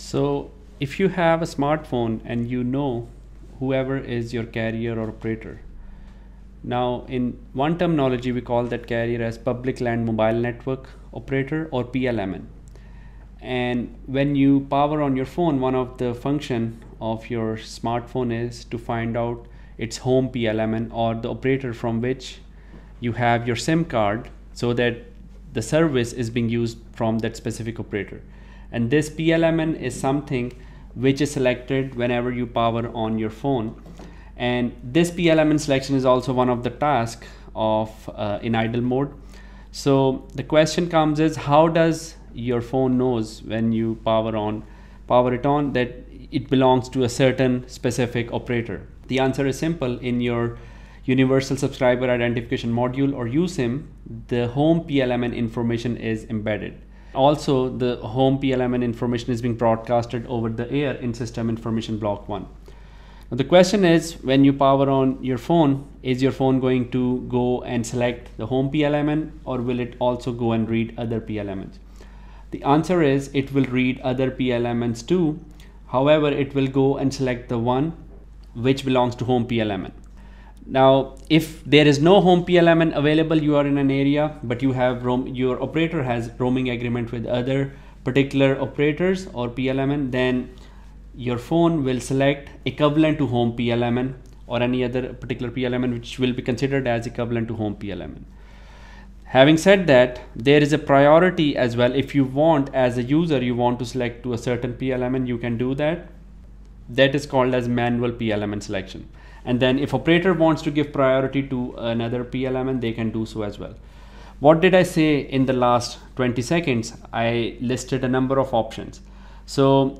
So if you have a smartphone and you know whoever is your carrier or operator, now in one terminology we call that carrier as public land mobile network operator or PLMN. And when you power on your phone, one of the function of your smartphone is to find out its home PLMN or the operator from which you have your SIM card so that the service is being used from that specific operator. And this PLMN is something which is selected whenever you power on your phone. And this PLMN selection is also one of the tasks of uh, in idle mode. So the question comes is how does your phone knows when you power on power it on that it belongs to a certain specific operator? The answer is simple in your Universal Subscriber Identification Module or USIM, the home PLMN information is embedded. Also, the home PLMN information is being broadcasted over the air in System Information Block 1. Now, the question is when you power on your phone, is your phone going to go and select the home PLMN or will it also go and read other PLMNs? The answer is it will read other PLMNs too. However, it will go and select the one which belongs to home PLMN. Now, if there is no home PLMN available, you are in an area, but you have roam, your operator has roaming agreement with other particular operators or PLMN, then your phone will select equivalent to home PLMN or any other particular PLMN which will be considered as equivalent to home PLMN. Having said that, there is a priority as well. If you want as a user, you want to select to a certain PLMN, you can do that. That is called as manual PLMN selection. And then if operator wants to give priority to another PLMN they can do so as well. What did I say in the last 20 seconds? I listed a number of options. So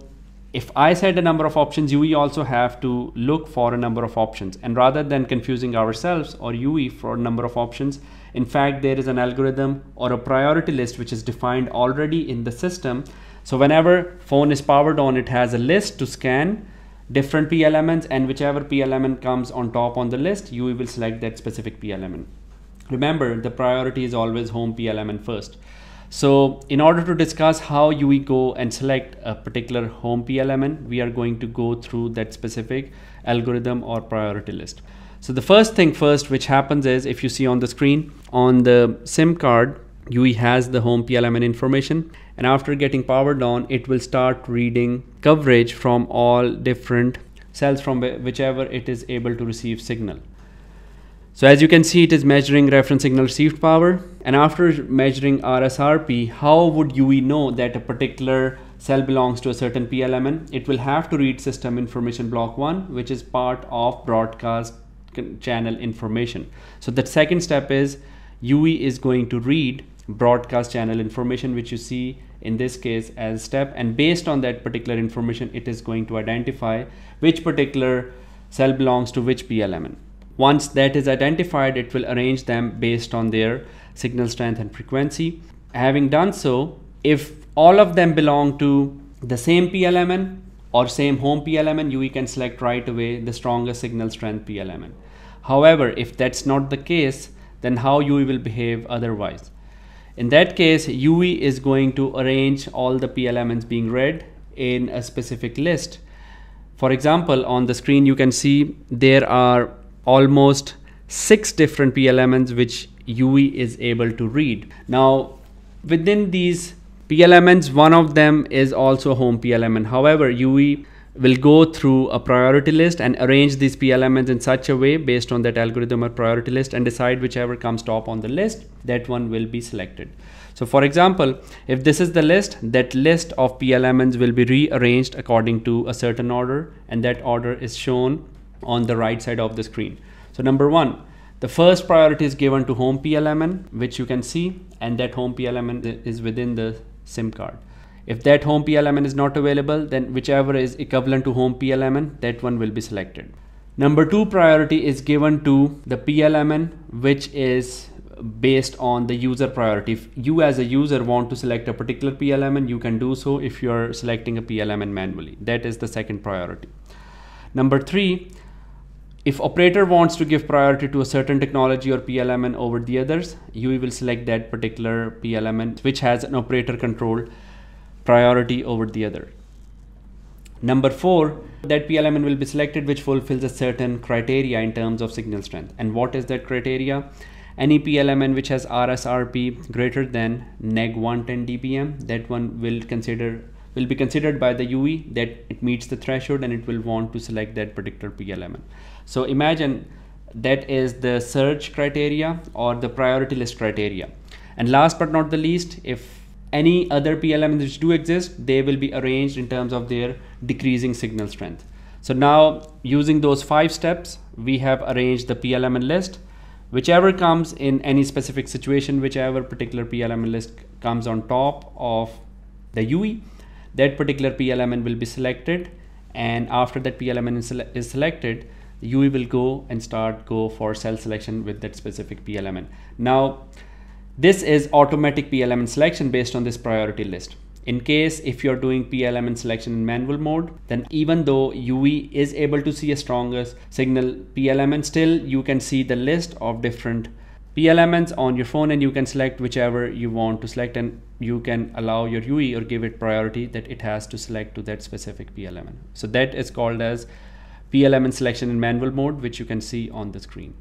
if I said a number of options UE also have to look for a number of options. And rather than confusing ourselves or UE for a number of options in fact there is an algorithm or a priority list which is defined already in the system. So whenever phone is powered on it has a list to scan different PLMNs and whichever PLMN comes on top on the list, you will select that specific PLMN. Remember, the priority is always home PLMN first. So in order to discuss how you go and select a particular home PLMN, we are going to go through that specific algorithm or priority list. So the first thing first which happens is if you see on the screen on the SIM card, UE has the home PLMN information and after getting powered on it will start reading coverage from all different cells from whichever it is able to receive signal. So as you can see it is measuring reference signal received power and after measuring RSRP how would UE know that a particular cell belongs to a certain PLMN? It will have to read system information block 1 which is part of broadcast channel information. So the second step is UE is going to read broadcast channel information which you see in this case as step and based on that particular information it is going to identify which particular cell belongs to which PLMN. Once that is identified it will arrange them based on their signal strength and frequency. Having done so if all of them belong to the same PLMN or same home PLMN you can select right away the strongest signal strength PLMN. However if that's not the case then how you will behave otherwise. In that case, UE is going to arrange all the PLMNs being read in a specific list. For example, on the screen you can see there are almost six different PLMNs which UE is able to read. Now, within these PLMNs, one of them is also home PLMN. However, UE will go through a priority list and arrange these PLMNs in such a way based on that algorithm or priority list and decide whichever comes top on the list, that one will be selected. So for example, if this is the list, that list of PLMNs will be rearranged according to a certain order and that order is shown on the right side of the screen. So number one, the first priority is given to home PLMN, which you can see, and that home PLMN is within the SIM card. If that home PLMN is not available, then whichever is equivalent to home PLMN, that one will be selected. Number two priority is given to the PLMN, which is based on the user priority. If you as a user want to select a particular PLMN, you can do so if you're selecting a PLMN manually. That is the second priority. Number three, if operator wants to give priority to a certain technology or PLMN over the others, you will select that particular PLMN which has an operator control priority over the other. Number four, that PLMN will be selected which fulfills a certain criteria in terms of signal strength. And what is that criteria? Any PLMN which has RSRP greater than neg 110 dBm, that one will consider will be considered by the UE that it meets the threshold and it will want to select that particular PLMN. So imagine that is the search criteria or the priority list criteria. And last but not the least, if any other PLMNs which do exist, they will be arranged in terms of their decreasing signal strength. So now using those five steps, we have arranged the PLMN list. Whichever comes in any specific situation, whichever particular PLMN list comes on top of the UE, that particular PLMN will be selected. And after that PLMN is, is selected, the UE will go and start go for cell selection with that specific PLMN. Now, this is automatic PLMN selection based on this priority list. In case if you're doing PLMN selection in manual mode, then even though UE is able to see a strongest signal PLMN, still you can see the list of different PLMNs on your phone and you can select whichever you want to select and you can allow your UE or give it priority that it has to select to that specific PLMN. So that is called as PLMN selection in manual mode, which you can see on the screen.